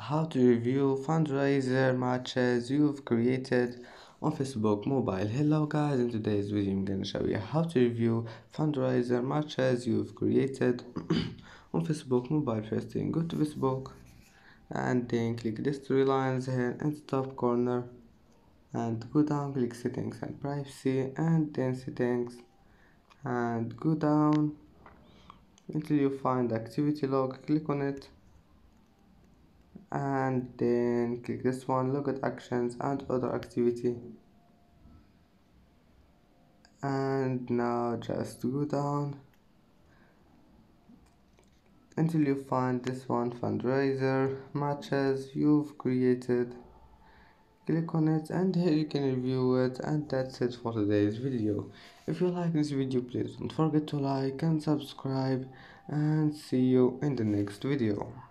how to review fundraiser matches you've created on Facebook mobile. Hello guys, in today's video I'm gonna show you how to review fundraiser matches you've created on Facebook mobile. First thing, go to Facebook and then click these three lines here in the top corner. And go down, click settings and privacy and then settings. And go down until you find activity log, click on it and then click this one look at actions and other activity. And now just go down until you find this one fundraiser matches you've created. Click on it and here you can review it and that's it for today's video. If you like this video please don't forget to like and subscribe and see you in the next video